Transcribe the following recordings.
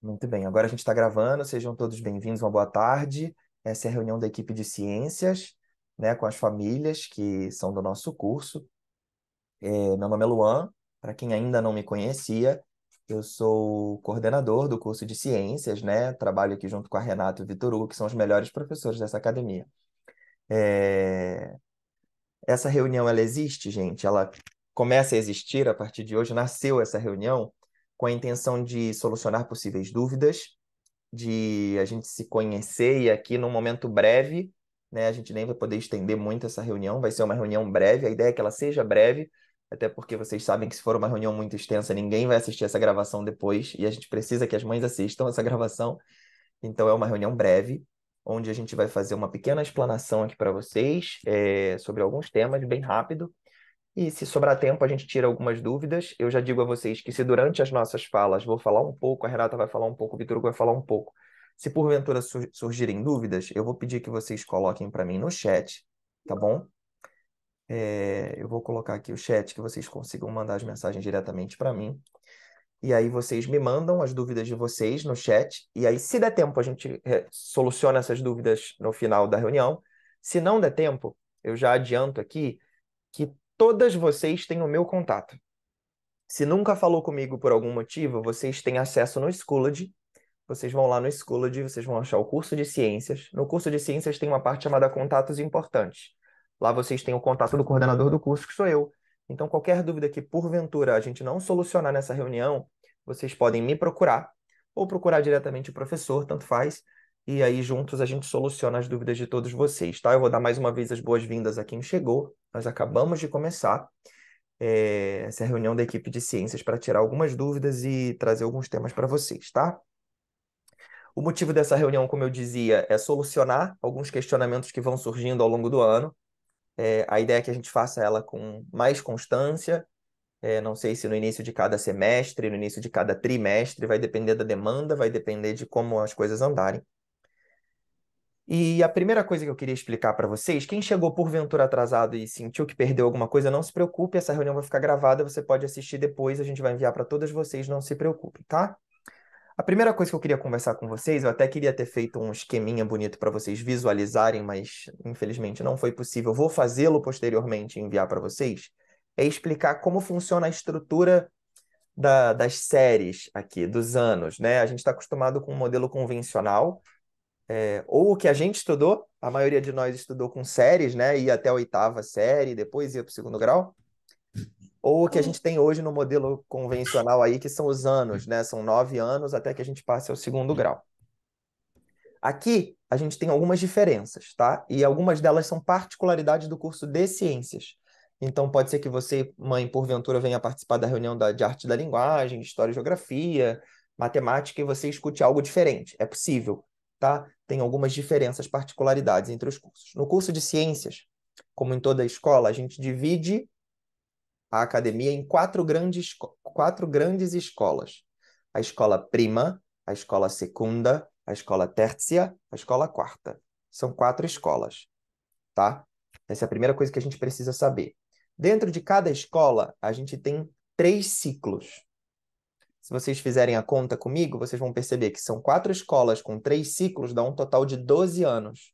Muito bem, agora a gente está gravando, sejam todos bem-vindos, uma boa tarde. Essa é a reunião da equipe de ciências, né, com as famílias que são do nosso curso. É, meu nome é Luan, para quem ainda não me conhecia, eu sou coordenador do curso de ciências, né, trabalho aqui junto com a Renata e o Vitor Hugo, que são os melhores professores dessa academia. É... Essa reunião, ela existe, gente, ela começa a existir a partir de hoje, nasceu essa reunião com a intenção de solucionar possíveis dúvidas, de a gente se conhecer e aqui num momento breve, né, a gente nem vai poder estender muito essa reunião, vai ser uma reunião breve, a ideia é que ela seja breve, até porque vocês sabem que se for uma reunião muito extensa, ninguém vai assistir essa gravação depois, e a gente precisa que as mães assistam essa gravação. Então é uma reunião breve, onde a gente vai fazer uma pequena explanação aqui para vocês é, sobre alguns temas, bem rápido, e se sobrar tempo, a gente tira algumas dúvidas. Eu já digo a vocês que se durante as nossas falas vou falar um pouco, a Renata vai falar um pouco, o Vitor vai falar um pouco. Se porventura surgirem dúvidas, eu vou pedir que vocês coloquem para mim no chat, tá bom? É, eu vou colocar aqui o chat que vocês consigam mandar as mensagens diretamente para mim. E aí vocês me mandam as dúvidas de vocês no chat. E aí, se der tempo, a gente é, soluciona essas dúvidas no final da reunião. Se não der tempo, eu já adianto aqui que todas vocês têm o meu contato. Se nunca falou comigo por algum motivo, vocês têm acesso no Schoology. Vocês vão lá no Schoology, vocês vão achar o curso de ciências. No curso de ciências tem uma parte chamada Contatos Importantes. Lá vocês têm o contato do coordenador do curso, que sou eu. Então, qualquer dúvida que porventura a gente não solucionar nessa reunião, vocês podem me procurar ou procurar diretamente o professor, tanto faz. E aí, juntos, a gente soluciona as dúvidas de todos vocês, tá? Eu vou dar mais uma vez as boas-vindas a quem chegou. Nós acabamos de começar é, essa reunião da equipe de ciências para tirar algumas dúvidas e trazer alguns temas para vocês, tá? O motivo dessa reunião, como eu dizia, é solucionar alguns questionamentos que vão surgindo ao longo do ano. É, a ideia é que a gente faça ela com mais constância. É, não sei se no início de cada semestre, no início de cada trimestre, vai depender da demanda, vai depender de como as coisas andarem. E a primeira coisa que eu queria explicar para vocês, quem chegou porventura atrasado e sentiu que perdeu alguma coisa, não se preocupe, essa reunião vai ficar gravada, você pode assistir depois, a gente vai enviar para todas vocês, não se preocupe, tá? A primeira coisa que eu queria conversar com vocês, eu até queria ter feito um esqueminha bonito para vocês visualizarem, mas infelizmente não foi possível. Vou fazê-lo posteriormente e enviar para vocês. É explicar como funciona a estrutura da, das séries aqui, dos anos, né? A gente está acostumado com um modelo convencional, é, ou o que a gente estudou, a maioria de nós estudou com séries, né? Ia até a oitava série, depois ia para o segundo grau. Ou o que a gente tem hoje no modelo convencional aí, que são os anos, né? São nove anos até que a gente passe ao segundo grau. Aqui a gente tem algumas diferenças, tá? E algumas delas são particularidades do curso de ciências. Então pode ser que você, mãe, porventura, venha participar da reunião da, de arte da linguagem, história e geografia, matemática, e você escute algo diferente. É possível tá? Tem algumas diferenças, particularidades entre os cursos. No curso de ciências, como em toda a escola, a gente divide a academia em quatro grandes, quatro grandes escolas. A escola prima, a escola segunda, a escola tercia, a escola quarta. São quatro escolas, tá? Essa é a primeira coisa que a gente precisa saber. Dentro de cada escola, a gente tem três ciclos. Se vocês fizerem a conta comigo, vocês vão perceber que são quatro escolas com três ciclos, dá um total de 12 anos,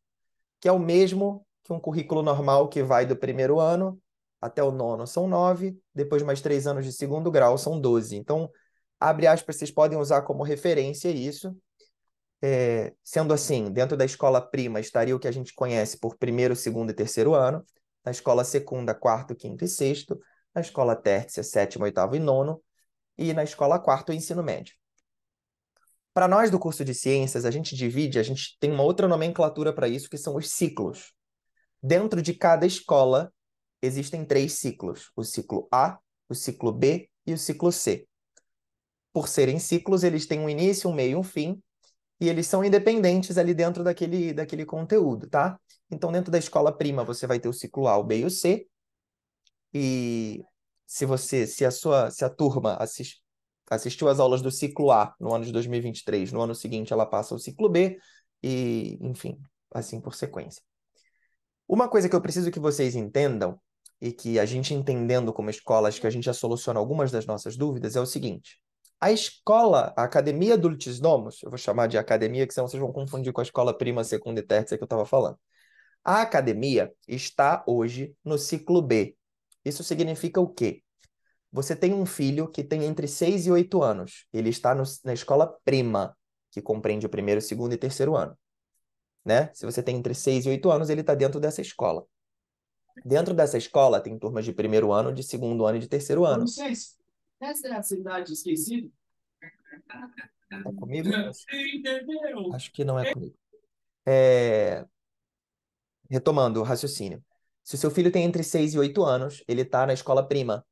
que é o mesmo que um currículo normal que vai do primeiro ano até o nono são nove, depois mais três anos de segundo grau são 12. Então, abre aspas, vocês podem usar como referência isso. É, sendo assim, dentro da escola prima estaria o que a gente conhece por primeiro, segundo e terceiro ano, na escola segunda, quarto, quinto e sexto, na escola tércia, sétimo, oitavo e nono, e na escola quarto o ensino médio. Para nós do curso de ciências, a gente divide, a gente tem uma outra nomenclatura para isso, que são os ciclos. Dentro de cada escola existem três ciclos: o ciclo A, o ciclo B e o ciclo C. Por serem ciclos, eles têm um início, um meio e um fim, e eles são independentes ali dentro daquele, daquele conteúdo, tá? Então, dentro da escola prima, você vai ter o ciclo A, o B e o C, e se você, se a sua, se a turma assist, assistiu às aulas do ciclo A no ano de 2023, no ano seguinte ela passa o ciclo B e, enfim, assim por sequência. Uma coisa que eu preciso que vocês entendam e que a gente entendendo como escola, acho que a gente já soluciona algumas das nossas dúvidas é o seguinte: A escola, a Academia Dulcis Domus, eu vou chamar de academia, que senão vocês vão confundir com a escola prima, segunda e terça que eu estava falando. A academia está hoje no ciclo B. Isso significa o quê? Você tem um filho que tem entre 6 e 8 anos. Ele está no, na escola prima, que compreende o primeiro, segundo e terceiro ano. Né? Se você tem entre 6 e 8 anos, ele está dentro dessa escola. Dentro dessa escola tem turmas de primeiro ano, de segundo ano e de terceiro ano. Vocês, essa é a cidade esquecida? É comigo? Entendeu? Acho que não é comigo. É... Retomando o raciocínio. Se o seu filho tem entre 6 e 8 anos, ele está na escola prima.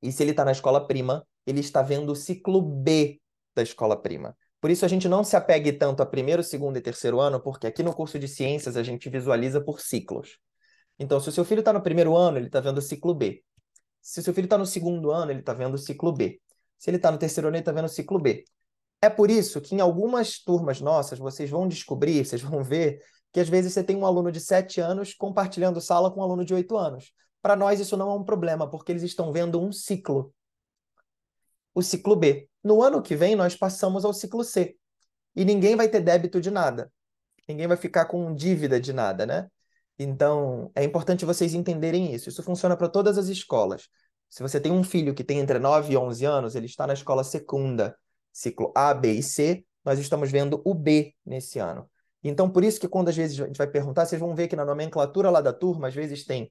E se ele está na escola prima, ele está vendo o ciclo B da escola prima. Por isso a gente não se apegue tanto a primeiro, segundo e terceiro ano, porque aqui no curso de ciências a gente visualiza por ciclos. Então, se o seu filho está no primeiro ano, ele está vendo o ciclo B. Se o seu filho está no segundo ano, ele está vendo o ciclo B. Se ele está no terceiro ano, ele está vendo o ciclo B. É por isso que em algumas turmas nossas, vocês vão descobrir, vocês vão ver, que às vezes você tem um aluno de 7 anos compartilhando sala com um aluno de 8 anos. Para nós, isso não é um problema, porque eles estão vendo um ciclo. O ciclo B. No ano que vem, nós passamos ao ciclo C. E ninguém vai ter débito de nada. Ninguém vai ficar com dívida de nada, né? Então, é importante vocês entenderem isso. Isso funciona para todas as escolas. Se você tem um filho que tem entre 9 e 11 anos, ele está na escola secunda, ciclo A, B e C, nós estamos vendo o B nesse ano. Então, por isso que quando às vezes a gente vai perguntar, vocês vão ver que na nomenclatura lá da turma, às vezes tem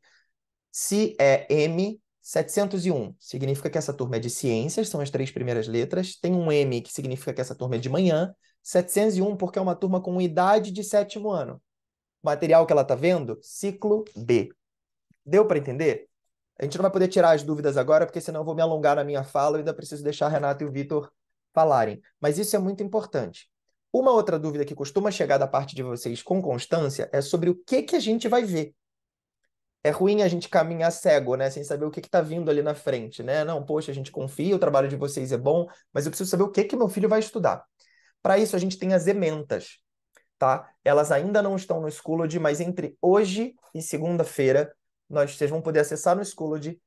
se é M 701, significa que essa turma é de ciências, são as três primeiras letras. Tem um M, que significa que essa turma é de manhã. 701, porque é uma turma com idade de sétimo ano. Material que ela está vendo, ciclo B. Deu para entender? A gente não vai poder tirar as dúvidas agora, porque senão eu vou me alongar na minha fala e ainda preciso deixar a Renata e o Vitor falarem. Mas isso é muito importante. Uma outra dúvida que costuma chegar da parte de vocês com constância é sobre o que, que a gente vai ver é ruim a gente caminhar cego, né? Sem saber o que está vindo ali na frente, né? Não, poxa, a gente confia, o trabalho de vocês é bom, mas eu preciso saber o que que meu filho vai estudar. Para isso, a gente tem as ementas, tá? Elas ainda não estão no Schoology, mas entre hoje e segunda-feira, nós, vocês vão poder acessar no Schoology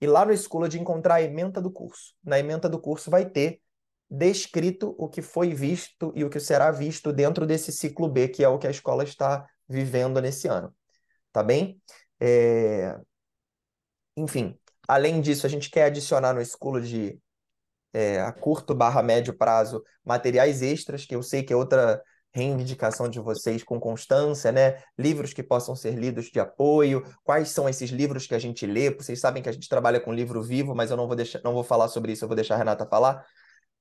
e lá no Schoology encontrar a ementa do curso. Na ementa do curso vai ter descrito o que foi visto e o que será visto dentro desse ciclo B, que é o que a escola está vivendo nesse ano. Tá bem? É... Enfim, além disso, a gente quer adicionar no Schoology é, a curto barra médio prazo materiais extras, que eu sei que é outra reivindicação de vocês com constância, né? Livros que possam ser lidos de apoio. Quais são esses livros que a gente lê? Vocês sabem que a gente trabalha com livro vivo, mas eu não vou deixar, não vou falar sobre isso, eu vou deixar a Renata falar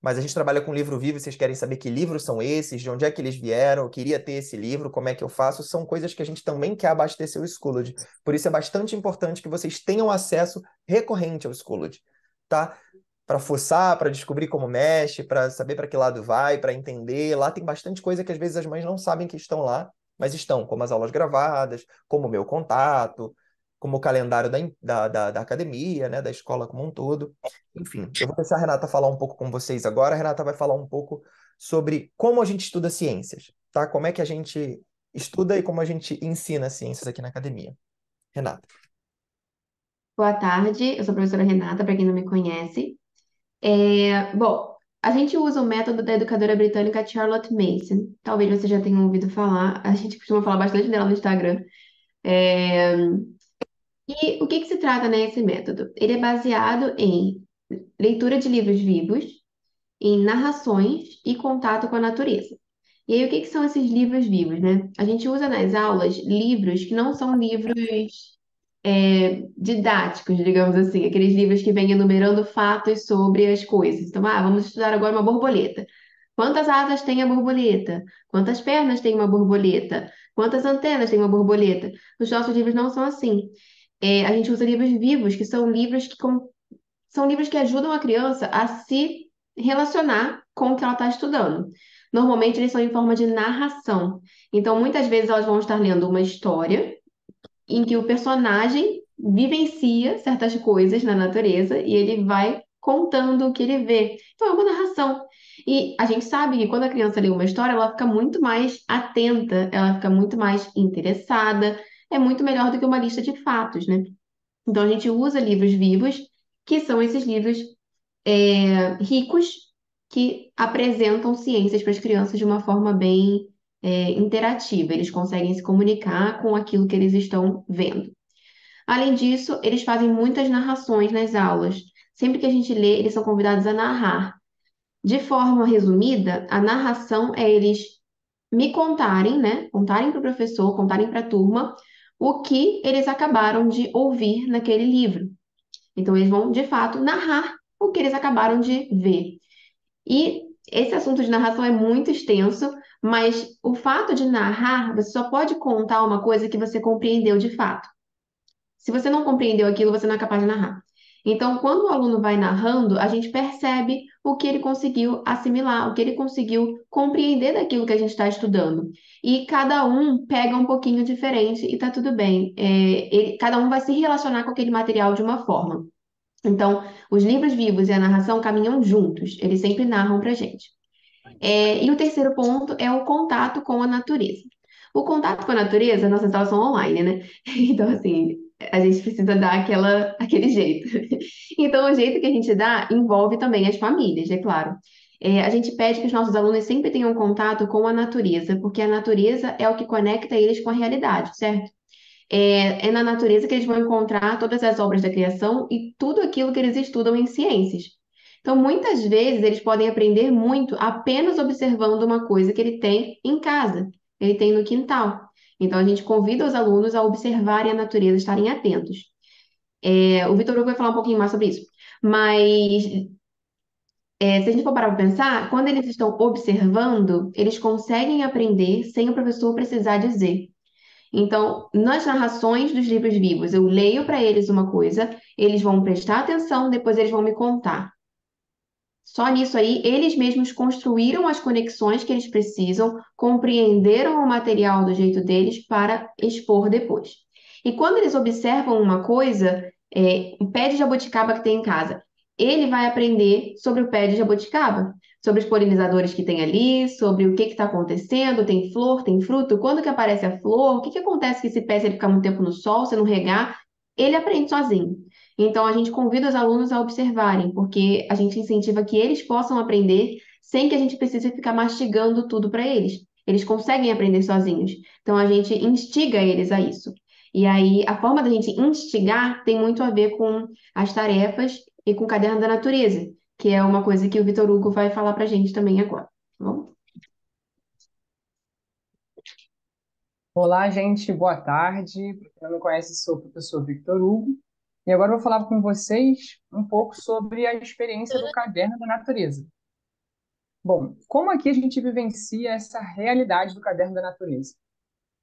mas a gente trabalha com livro vivo vocês querem saber que livros são esses, de onde é que eles vieram, eu queria ter esse livro, como é que eu faço, são coisas que a gente também quer abastecer o Schoology. Por isso é bastante importante que vocês tenham acesso recorrente ao Schoology, tá? Para forçar, para descobrir como mexe, para saber para que lado vai, para entender. Lá tem bastante coisa que às vezes as mães não sabem que estão lá, mas estão, como as aulas gravadas, como o meu contato, como o calendário da, da, da, da, academia, né, da escola como um todo. Enfim, eu vou deixar a Renata falar um pouco com vocês agora. A Renata vai falar um pouco sobre como a gente estuda ciências, tá? Como é que a gente estuda e como a gente ensina ciências aqui na academia. Renata. Boa tarde, eu sou a professora Renata, para quem não me conhece. É, bom, a gente usa o método da educadora britânica Charlotte Mason. Talvez você já tenha ouvido falar, a gente costuma falar bastante dela no Instagram. É, e o que que se trata, né, esse método? Ele é baseado em leitura de livros vivos, em narrações e contato com a natureza. E aí, o que que são esses livros vivos, né? A gente usa nas aulas livros que não são livros é, didáticos, digamos assim, aqueles livros que vêm enumerando fatos sobre as coisas. Então, ah, vamos estudar agora uma borboleta. Quantas asas tem a borboleta? Quantas pernas tem uma borboleta? Quantas antenas tem uma borboleta? Os nossos livros não são assim é, a gente usa livros vivos, que são livros que com- são livros que ajudam a criança a se relacionar com o que ela está estudando. Normalmente eles são em forma de narração. Então, muitas vezes elas vão estar lendo uma história em que o personagem vivencia certas coisas na natureza e ele vai contando o que ele vê. Então, é uma narração. E a gente sabe que quando a criança lê uma história, ela fica muito mais atenta, ela fica muito mais interessada, é muito melhor do que uma lista de fatos, né? Então a gente usa livros vivos, que são esses livros é, ricos que apresentam ciências para as crianças de uma forma bem é, interativa. Eles conseguem se comunicar com aquilo que eles estão vendo. Além disso, eles fazem muitas narrações nas aulas. Sempre que a gente lê, eles são convidados a narrar. De forma resumida, a narração é eles me contarem, né? Contarem para o professor, contarem para a turma o que eles acabaram de ouvir naquele livro. Então, eles vão, de fato, narrar o que eles acabaram de ver. E esse assunto de narração é muito extenso, mas o fato de narrar, você só pode contar uma coisa que você compreendeu de fato. Se você não compreendeu aquilo, você não é capaz de narrar. Então, quando o aluno vai narrando, a gente percebe o que ele conseguiu assimilar, o que ele conseguiu compreender daquilo que a gente está estudando. E cada um pega um pouquinho diferente e tá tudo bem. É, ele, cada um vai se relacionar com aquele material de uma forma. Então, os livros vivos e a narração caminham juntos, eles sempre narram para gente. É, e o terceiro ponto é o contato com a natureza. O contato com a natureza, nossas aulas são online, né? Então, assim, a gente precisa dar aquela, aquele jeito. Então, o jeito que a gente dá envolve também as famílias, é claro. É, a gente pede que os nossos alunos sempre tenham contato com a natureza, porque a natureza é o que conecta eles com a realidade, certo? É, é na natureza que eles vão encontrar todas as obras da criação e tudo aquilo que eles estudam em ciências. Então, muitas vezes, eles podem aprender muito apenas observando uma coisa que ele tem em casa, ele tem no quintal. Então, a gente convida os alunos a observarem a natureza, estarem atentos. É, o Vitor Hugo vai falar um pouquinho mais sobre isso. Mas, é, se a gente for parar para pensar, quando eles estão observando, eles conseguem aprender sem o professor precisar dizer. Então, nas narrações dos livros vivos, eu leio para eles uma coisa, eles vão prestar atenção, depois eles vão me contar. Só nisso aí, eles mesmos construíram as conexões que eles precisam, compreenderam o material do jeito deles para expor depois. E quando eles observam uma coisa, é, o pé de jabuticaba que tem em casa, ele vai aprender sobre o pé de jabuticaba, sobre os polinizadores que tem ali, sobre o que está acontecendo, tem flor, tem fruto, quando que aparece a flor, o que, que acontece com esse pé se ele ficar muito tempo no sol, se não regar, ele aprende sozinho. Então, a gente convida os alunos a observarem, porque a gente incentiva que eles possam aprender sem que a gente precise ficar mastigando tudo para eles. Eles conseguem aprender sozinhos. Então, a gente instiga eles a isso. E aí, a forma da gente instigar tem muito a ver com as tarefas e com o caderno da natureza, que é uma coisa que o Vitor Hugo vai falar para a gente também agora. Tá bom? Olá, gente, boa tarde. Para quem não me conhece, sou o professor Victor Hugo. E agora eu vou falar com vocês um pouco sobre a experiência do caderno da natureza. Bom, como aqui a gente vivencia essa realidade do caderno da natureza?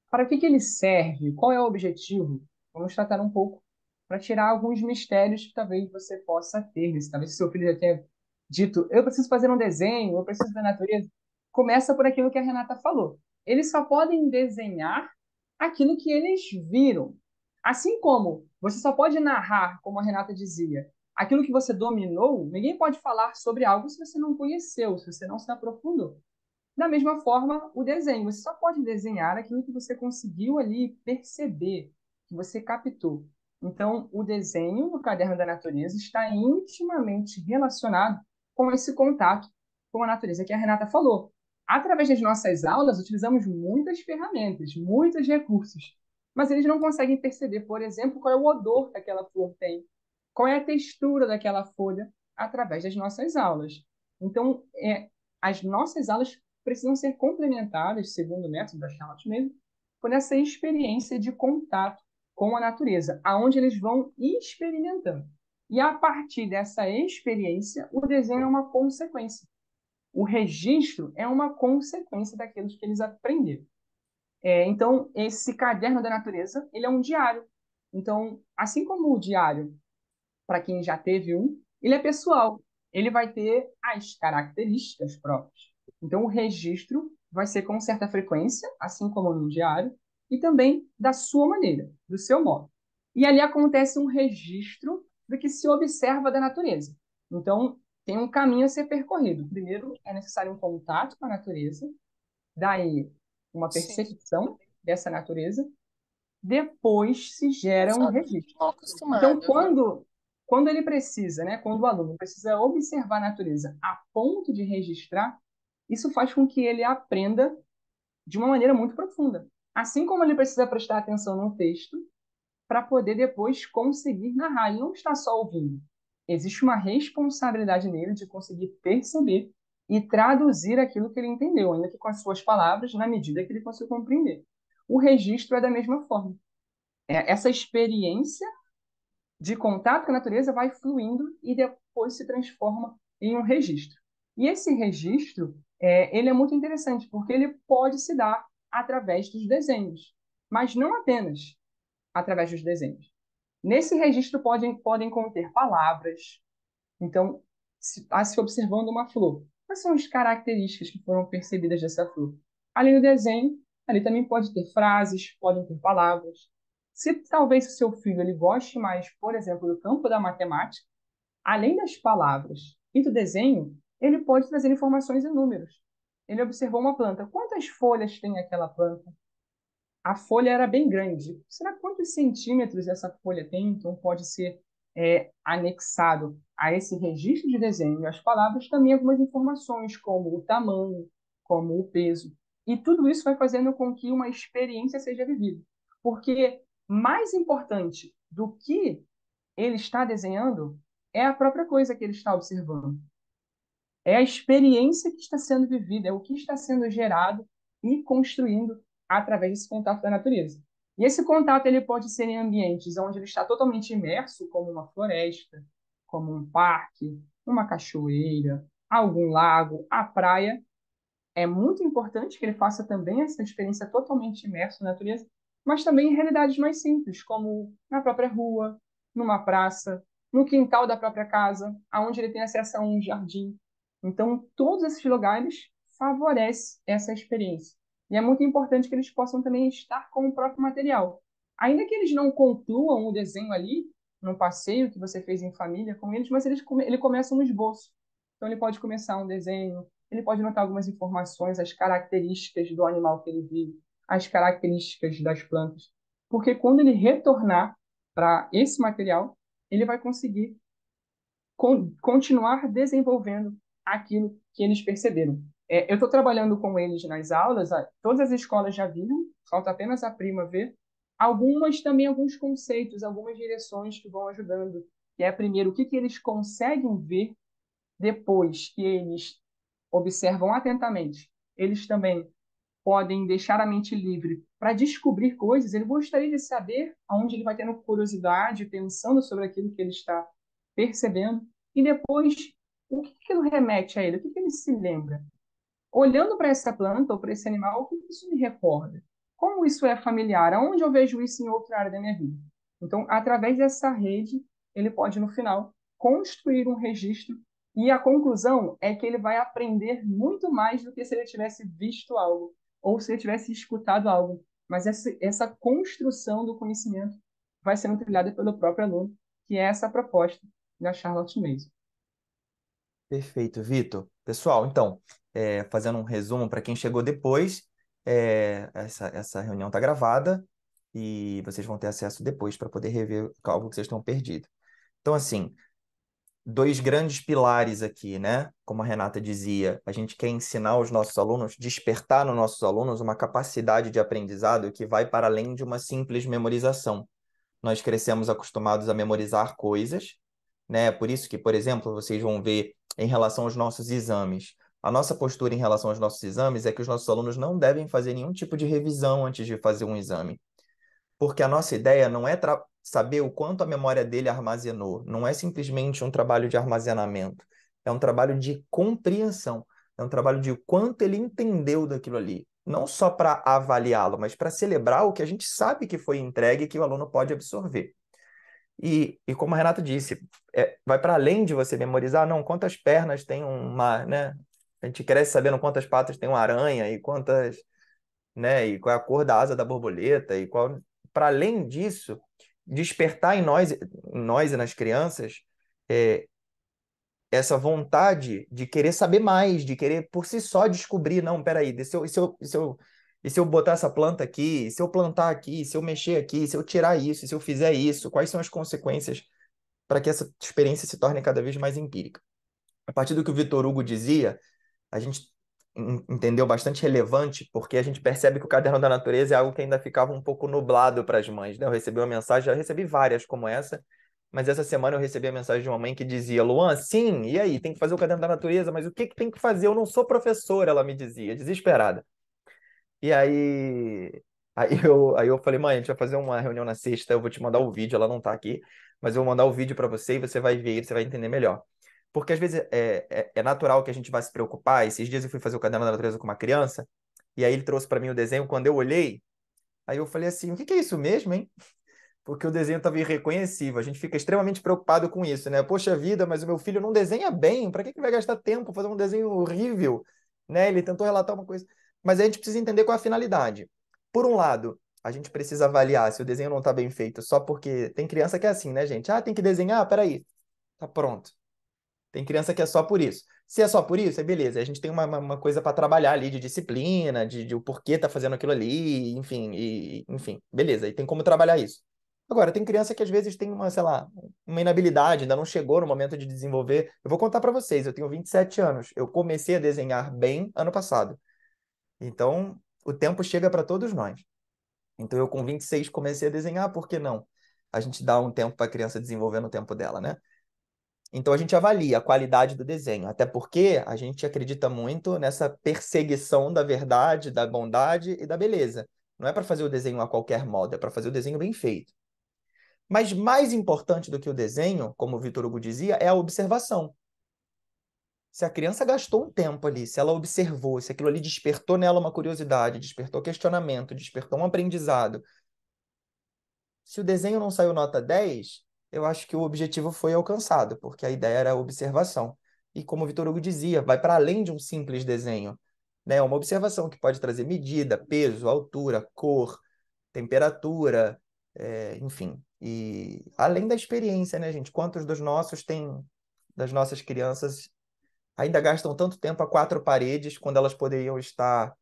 Para que, que ele serve? Qual é o objetivo? Vamos tratar um pouco para tirar alguns mistérios que talvez você possa ter. Né? Talvez seu filho já tenha dito, eu preciso fazer um desenho, eu preciso da natureza. Começa por aquilo que a Renata falou. Eles só podem desenhar aquilo que eles viram. Assim como você só pode narrar, como a Renata dizia, aquilo que você dominou, ninguém pode falar sobre algo se você não conheceu, se você não se aprofundou. Da mesma forma, o desenho, você só pode desenhar aquilo que você conseguiu ali perceber, que você captou. Então, o desenho no caderno da natureza está intimamente relacionado com esse contato com a natureza que a Renata falou. Através das nossas aulas, utilizamos muitas ferramentas, muitos recursos mas eles não conseguem perceber, por exemplo, qual é o odor que aquela flor tem, qual é a textura daquela folha através das nossas aulas. Então, é, as nossas aulas precisam ser complementadas, segundo o método da Charlotte mesmo, por essa experiência de contato com a natureza, aonde eles vão experimentando. E a partir dessa experiência, o desenho é uma consequência. O registro é uma consequência daquilo que eles aprenderam. É, então, esse caderno da natureza, ele é um diário. Então, assim como o diário, para quem já teve um, ele é pessoal. Ele vai ter as características próprias. Então, o registro vai ser com certa frequência, assim como no diário, e também da sua maneira, do seu modo. E ali acontece um registro do que se observa da natureza. Então, tem um caminho a ser percorrido. Primeiro, é necessário um contato com a natureza, daí uma percepção Sim. dessa natureza, depois se gera um registro. Então, quando quando ele precisa, né, quando o aluno precisa observar a natureza a ponto de registrar, isso faz com que ele aprenda de uma maneira muito profunda. Assim como ele precisa prestar atenção no texto para poder depois conseguir narrar. Ele não está só ouvindo. Existe uma responsabilidade nele de conseguir perceber e traduzir aquilo que ele entendeu, ainda que com as suas palavras, na medida que ele consiga compreender. O registro é da mesma forma. É, essa experiência de contato com a natureza vai fluindo e depois se transforma em um registro. E esse registro, é, ele é muito interessante, porque ele pode se dar através dos desenhos, mas não apenas através dos desenhos. Nesse registro podem, podem conter palavras. Então, está se observando uma flor. Quais são as características que foram percebidas dessa flor? Ali no desenho, ali também pode ter frases, podem ter palavras. Se talvez o seu filho ele goste mais, por exemplo, do campo da matemática, além das palavras e do desenho, ele pode trazer informações em números. Ele observou uma planta. Quantas folhas tem aquela planta? A folha era bem grande. Será quantos centímetros essa folha tem? Então pode ser é, anexado a esse registro de desenho e as palavras também algumas informações, como o tamanho, como o peso. E tudo isso vai fazendo com que uma experiência seja vivida. Porque mais importante do que ele está desenhando é a própria coisa que ele está observando. É a experiência que está sendo vivida, é o que está sendo gerado e construindo através desse contato da natureza. E esse contato ele pode ser em ambientes onde ele está totalmente imerso, como uma floresta, como um parque, uma cachoeira, algum lago, a praia. É muito importante que ele faça também essa experiência totalmente imerso na natureza, mas também em realidades mais simples, como na própria rua, numa praça, no quintal da própria casa, aonde ele tem acesso a um jardim, então, todos esses lugares favorecem essa experiência. E é muito importante que eles possam também estar com o próprio material. Ainda que eles não concluam o desenho ali, no passeio que você fez em família com eles, mas eles, ele começa um esboço. Então, ele pode começar um desenho, ele pode notar algumas informações, as características do animal que ele viu, as características das plantas. Porque quando ele retornar para esse material, ele vai conseguir con continuar desenvolvendo aquilo que eles perceberam. É, eu estou trabalhando com eles nas aulas, todas as escolas já viram, falta apenas a prima ver. Algumas também, alguns conceitos, algumas direções que vão ajudando. Que é, primeiro, o que, que eles conseguem ver depois que eles observam atentamente. Eles também podem deixar a mente livre para descobrir coisas. Ele gostaria de saber aonde ele vai tendo curiosidade, pensando sobre aquilo que ele está percebendo. E depois o que aquilo remete a ele? O que ele se lembra? Olhando para essa planta ou para esse animal, o que isso me recorda? Como isso é familiar? Aonde eu vejo isso em outra área da minha vida? Então, através dessa rede, ele pode, no final, construir um registro e a conclusão é que ele vai aprender muito mais do que se ele tivesse visto algo ou se ele tivesse escutado algo. Mas essa, essa construção do conhecimento vai sendo trilhada pelo próprio aluno, que é essa proposta da Charlotte Mason. Perfeito, Vitor. Pessoal, então, é, fazendo um resumo para quem chegou depois, é, essa, essa reunião está gravada e vocês vão ter acesso depois para poder rever algo que vocês estão perdido. Então, assim, dois grandes pilares aqui, né? Como a Renata dizia, a gente quer ensinar os nossos alunos, despertar nos nossos alunos uma capacidade de aprendizado que vai para além de uma simples memorização. Nós crescemos acostumados a memorizar coisas, né? Por isso que, por exemplo, vocês vão ver em relação aos nossos exames. A nossa postura em relação aos nossos exames é que os nossos alunos não devem fazer nenhum tipo de revisão antes de fazer um exame. Porque a nossa ideia não é saber o quanto a memória dele armazenou, não é simplesmente um trabalho de armazenamento, é um trabalho de compreensão, é um trabalho de quanto ele entendeu daquilo ali. Não só para avaliá-lo, mas para celebrar o que a gente sabe que foi entregue e que o aluno pode absorver. E, e como a Renata disse, é, vai para além de você memorizar, não, quantas pernas tem uma, né? A gente cresce sabendo quantas patas tem uma aranha e quantas, né? E qual é a cor da asa da borboleta e qual. Para além disso, despertar em nós, em nós e nas crianças é, essa vontade de querer saber mais, de querer por si só descobrir, não, peraí, se eu, se eu, se eu e se eu botar essa planta aqui, se eu plantar aqui, se eu mexer aqui, se eu tirar isso, se eu fizer isso, quais são as consequências para que essa experiência se torne cada vez mais empírica. A partir do que o Vitor Hugo dizia, a gente entendeu bastante relevante, porque a gente percebe que o caderno da natureza é algo que ainda ficava um pouco nublado para as mães. Né? Eu recebi uma mensagem, já recebi várias como essa, mas essa semana eu recebi a mensagem de uma mãe que dizia: Luan, sim, e aí? Tem que fazer o caderno da natureza, mas o que, que tem que fazer? Eu não sou professora, ela me dizia, desesperada. E aí, aí, eu, aí eu falei: mãe, a gente vai fazer uma reunião na sexta, eu vou te mandar o vídeo, ela não está aqui, mas eu vou mandar o vídeo para você e você vai ver, você vai entender melhor. Porque às vezes é, é, é, natural que a gente vá se preocupar. Esses dias eu fui fazer o caderno da natureza com uma criança, e aí ele trouxe para mim o desenho. Quando eu olhei, aí eu falei assim: o que, que é isso mesmo, hein? Porque o desenho estava irreconhecível. A gente fica extremamente preocupado com isso, né? Poxa vida, mas o meu filho não desenha bem. Para que, que vai gastar tempo fazer um desenho horrível? Né? Ele tentou relatar uma coisa. Mas a gente precisa entender qual é a finalidade. Por um lado, a gente precisa avaliar se o desenho não está bem feito só porque tem criança que é assim, né, gente? Ah, tem que desenhar? Peraí. Tá pronto. Tem criança que é só por isso. Se é só por isso, é beleza. A gente tem uma, uma coisa para trabalhar ali de disciplina, de, de, o porquê tá fazendo aquilo ali, enfim, e, enfim, beleza. E tem como trabalhar isso. Agora, tem criança que às vezes tem uma, sei lá, uma inabilidade, ainda não chegou no momento de desenvolver. Eu vou contar para vocês, eu tenho 27 anos. Eu comecei a desenhar bem ano passado. Então, o tempo chega para todos nós. Então, eu com 26 comecei a desenhar, por que não? A gente dá um tempo para a criança desenvolver no tempo dela, né? Então a gente avalia a qualidade do desenho, até porque a gente acredita muito nessa perseguição da verdade, da bondade e da beleza. Não é para fazer o desenho a qualquer modo, é para fazer o desenho bem feito. Mas mais importante do que o desenho, como o Vitor Hugo dizia, é a observação. Se a criança gastou um tempo ali, se ela observou, se aquilo ali despertou nela uma curiosidade, despertou questionamento, despertou um aprendizado. Se o desenho não saiu nota 10, eu acho que o objetivo foi alcançado, porque a ideia era a observação. E como o Vitor Hugo dizia, vai para além de um simples desenho. Né? Uma observação que pode trazer medida, peso, altura, cor, temperatura, é, enfim. E além da experiência, né, gente? Quantos dos nossos têm, das nossas crianças, ainda gastam tanto tempo a quatro paredes quando elas poderiam estar.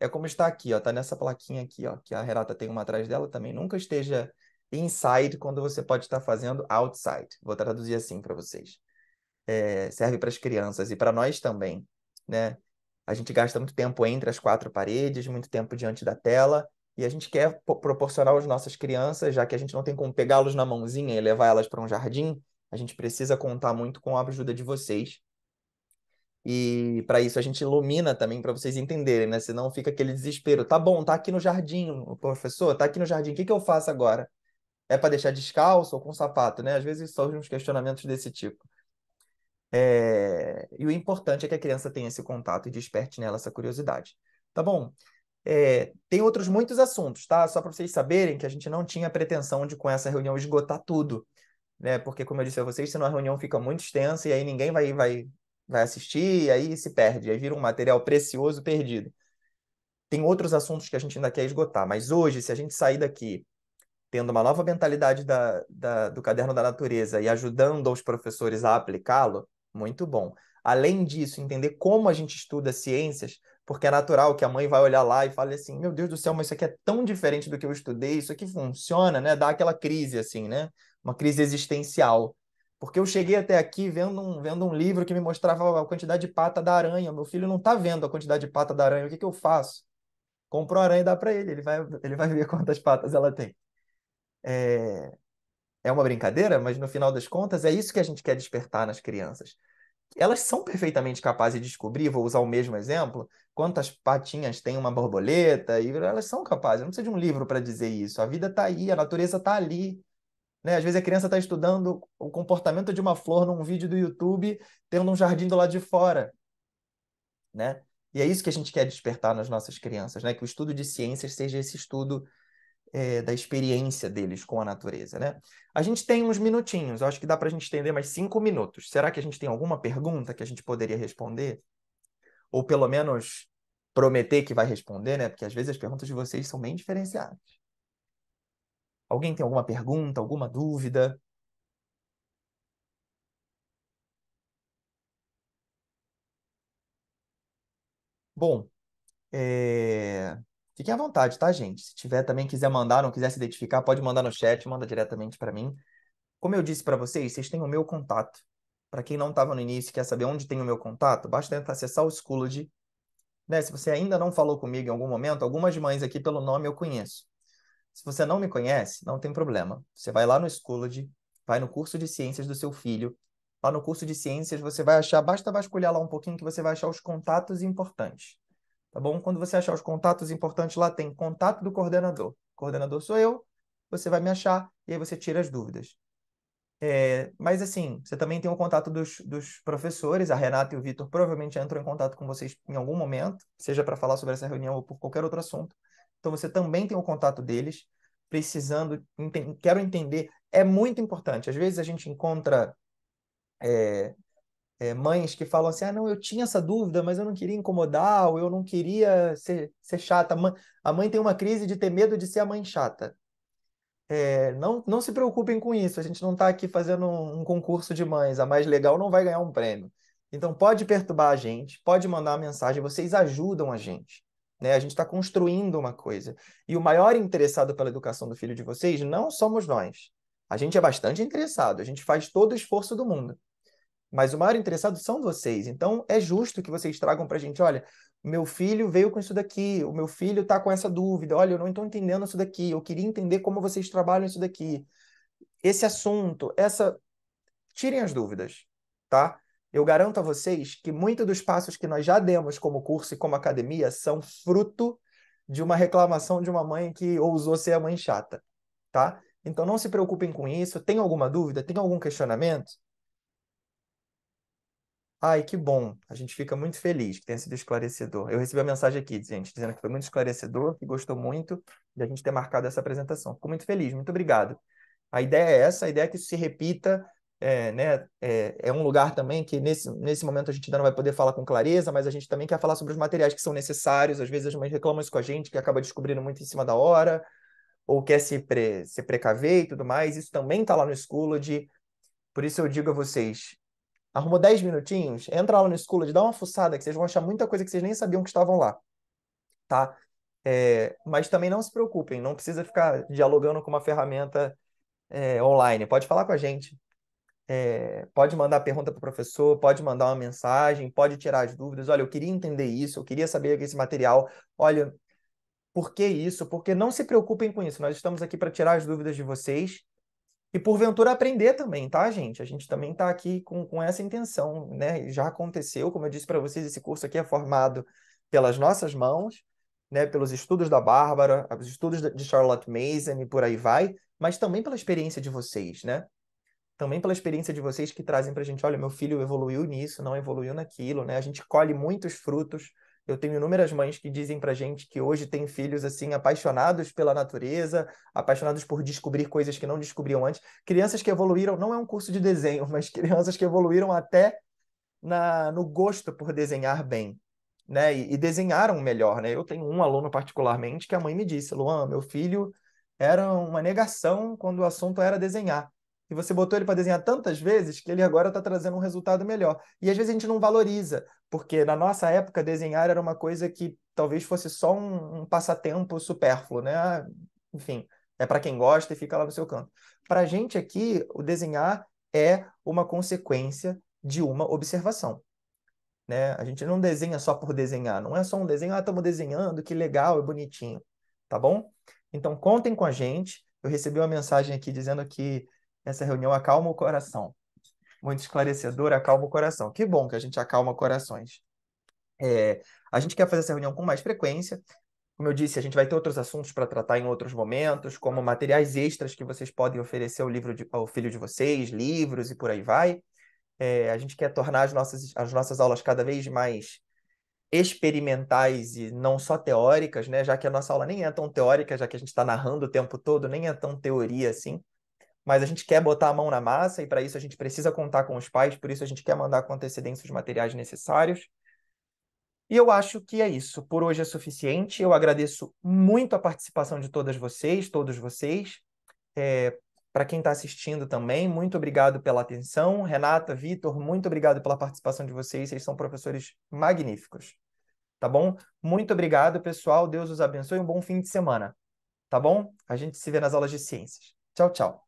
É como está aqui, ó, tá nessa plaquinha aqui, ó, que a Renata tem uma atrás dela também. Nunca esteja inside quando você pode estar fazendo outside. Vou traduzir assim para vocês. É, serve para as crianças e para nós também, né? A gente gasta muito tempo entre as quatro paredes, muito tempo diante da tela, e a gente quer proporcionar às nossas crianças, já que a gente não tem como pegá-los na mãozinha e levar elas para um jardim, a gente precisa contar muito com a ajuda de vocês. E para isso a gente ilumina também para vocês entenderem, né? Senão fica aquele desespero. Tá bom, tá aqui no jardim, professor, tá aqui no jardim. O que que eu faço agora? É para deixar descalço ou com sapato, né? Às vezes surgem uns questionamentos desse tipo. É... E o importante é que a criança tenha esse contato e desperte nela essa curiosidade. Tá bom? É... Tem outros muitos assuntos, tá? Só para vocês saberem que a gente não tinha pretensão de, com essa reunião, esgotar tudo. Né? Porque, como eu disse a vocês, senão a reunião fica muito extensa e aí ninguém vai, vai, vai assistir e aí se perde. Aí vira um material precioso perdido. Tem outros assuntos que a gente ainda quer esgotar, mas hoje, se a gente sair daqui tendo uma nova mentalidade da, da, do caderno da natureza e ajudando os professores a aplicá-lo, muito bom. Além disso, entender como a gente estuda ciências, porque é natural que a mãe vai olhar lá e fale assim: meu Deus do céu, mas isso aqui é tão diferente do que eu estudei, isso aqui funciona, né? Dá aquela crise, assim, né? Uma crise existencial. Porque eu cheguei até aqui vendo um, vendo um livro que me mostrava a quantidade de pata da aranha. Meu filho não está vendo a quantidade de pata da aranha. O que, que eu faço? Compro a aranha e dá para ele. Ele vai, ele vai ver quantas patas ela tem é, é uma brincadeira, mas no final das contas é isso que a gente quer despertar nas crianças. Elas são perfeitamente capazes de descobrir, vou usar o mesmo exemplo, quantas patinhas tem uma borboleta, e elas são capazes, não precisa de um livro para dizer isso. A vida está aí, a natureza está ali. Né? Às vezes a criança está estudando o comportamento de uma flor num vídeo do YouTube, tendo um jardim do lado de fora. Né? E é isso que a gente quer despertar nas nossas crianças, né? que o estudo de ciências seja esse estudo é, da experiência deles com a natureza, né? A gente tem uns minutinhos, acho que dá para a gente estender mais cinco minutos. Será que a gente tem alguma pergunta que a gente poderia responder? Ou pelo menos prometer que vai responder, né? Porque às vezes as perguntas de vocês são bem diferenciadas. Alguém tem alguma pergunta, alguma dúvida? Bom, é... Fiquem à vontade, tá, gente? Se tiver também quiser mandar, não quiser se identificar, pode mandar no chat, manda diretamente para mim. Como eu disse para vocês, vocês têm o meu contato. Para quem não estava no início e quer saber onde tem o meu contato, basta tentar acessar o Schoology. Né? Se você ainda não falou comigo em algum momento, algumas mães aqui pelo nome eu conheço. Se você não me conhece, não tem problema. Você vai lá no Schoology, vai no curso de ciências do seu filho. Lá no curso de ciências você vai achar, basta vasculhar lá um pouquinho que você vai achar os contatos importantes. Tá bom? Quando você achar os contatos importantes, lá tem contato do coordenador. Coordenador sou eu, você vai me achar e aí você tira as dúvidas. É, mas assim, você também tem o contato dos, dos professores, a Renata e o Vitor provavelmente entram em contato com vocês em algum momento, seja para falar sobre essa reunião ou por qualquer outro assunto. Então você também tem o contato deles, precisando, quero entender, é muito importante. Às vezes a gente encontra é, é, mães que falam assim: ah, não, eu tinha essa dúvida, mas eu não queria incomodar, ou eu não queria ser, ser chata. A mãe tem uma crise de ter medo de ser a mãe chata. É, não, não se preocupem com isso, a gente não está aqui fazendo um, um, concurso de mães, a mais legal não vai ganhar um prêmio. Então pode perturbar a gente, pode mandar uma mensagem, vocês ajudam a gente. Né? A gente está construindo uma coisa. E o maior interessado pela educação do filho de vocês não somos nós. A gente é bastante interessado, a gente faz todo o esforço do mundo. Mas o maior interessado são vocês. Então é justo que vocês tragam para a gente: olha, meu filho veio com isso daqui, o meu filho está com essa dúvida, olha, eu não estou entendendo isso daqui, eu queria entender como vocês trabalham isso daqui. Esse assunto, essa. Tirem as dúvidas, tá? Eu garanto a vocês que muitos dos passos que nós já demos como curso e como academia são fruto de uma reclamação de uma mãe que ousou ser a mãe chata, tá? Então não se preocupem com isso. Tem alguma dúvida? Tem algum questionamento? Ai, que bom. A gente fica muito feliz que tenha sido esclarecedor. Eu recebi a mensagem aqui, gente, dizendo que foi muito esclarecedor, que gostou muito de a gente ter marcado essa apresentação. Fico muito feliz, muito obrigado. A ideia é essa, a ideia é que isso se repita. É, né, é, é um lugar também que nesse, nesse momento a gente ainda não vai poder falar com clareza, mas a gente também quer falar sobre os materiais que são necessários. Às vezes as mães reclamam isso com a gente, que acaba descobrindo muito em cima da hora, ou quer se, pre, se precaver e tudo mais. Isso também está lá no Schoology. Por isso eu digo a vocês, arrumou 10 minutinhos, entra lá no Schoology, dá uma fuçada, que vocês vão achar muita coisa que vocês nem sabiam que estavam lá, tá? É, mas também não se preocupem, não precisa ficar dialogando com uma ferramenta é, online. Pode falar com a gente, é, pode mandar pergunta para o professor, pode mandar uma mensagem, pode tirar as dúvidas. Olha, eu queria entender isso, eu queria saber esse material. Olha, por que isso? Porque não se preocupem com isso. Nós estamos aqui para tirar as dúvidas de vocês e porventura aprender também, tá, gente? A gente também está aqui com, com essa intenção, né? Já aconteceu, como eu disse para vocês, esse curso aqui é formado pelas nossas mãos, né? Pelos estudos da Bárbara, os estudos de Charlotte Mason e por aí vai, mas também pela experiência de vocês, né? Também pela experiência de vocês que trazem para a gente, olha, meu filho evoluiu nisso, não evoluiu naquilo, né? A gente colhe muitos frutos eu tenho inúmeras mães que dizem pra gente que hoje têm filhos assim apaixonados pela natureza, apaixonados por descobrir coisas que não descobriam antes. Crianças que evoluíram, não é um curso de desenho, mas crianças que evoluíram até na, no gosto por desenhar bem, né? E, e desenharam melhor, né? Eu tenho um aluno particularmente que a mãe me disse, Luan, meu filho era uma negação quando o assunto era desenhar e você botou ele para desenhar tantas vezes que ele agora está trazendo um resultado melhor. E às vezes a gente não valoriza, porque na nossa época desenhar era uma coisa que talvez fosse só um, um passatempo supérfluo, né? Ah, enfim, é para quem gosta e fica lá no seu canto. Para a gente aqui, o desenhar é uma consequência de uma observação. Né? A gente não desenha só por desenhar, não é só um desenho, ah, estamos desenhando, que legal, é bonitinho, tá bom? Então contem com a gente. Eu recebi uma mensagem aqui dizendo que essa reunião acalma o coração. Muito esclarecedor, acalma o coração. Que bom que a gente acalma corações. É, a gente quer fazer essa reunião com mais frequência. Como eu disse, a gente vai ter outros assuntos para tratar em outros momentos, como materiais extras que vocês podem oferecer ao, livro de, ao filho de vocês, livros e por aí vai. É, a gente quer tornar as nossas, as nossas aulas cada vez mais experimentais e não só teóricas, né? Já que a nossa aula nem é tão teórica, já que a gente está narrando o tempo todo, nem é tão teoria assim mas a gente quer botar a mão na massa e para isso a gente precisa contar com os pais, por isso a gente quer mandar com antecedência os materiais necessários. E eu acho que é isso. Por hoje é suficiente. Eu agradeço muito a participação de todas vocês, todos vocês. É, para quem está assistindo também, muito obrigado pela atenção. Renata, Vitor, muito obrigado pela participação de vocês. Vocês são professores magníficos. Tá bom? Muito obrigado, pessoal. Deus os abençoe. Um bom fim de semana. Tá bom? A gente se vê nas aulas de ciências. Tchau, tchau.